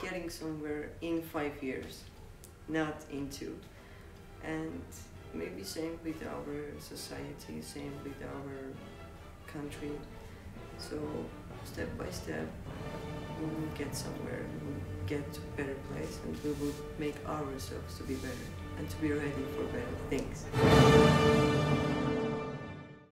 getting somewhere in five years, not in two. And maybe same with our society, same with our country. So step by step, we will get somewhere, we will get to a better place, and we will make ourselves to be better and to be ready for better things.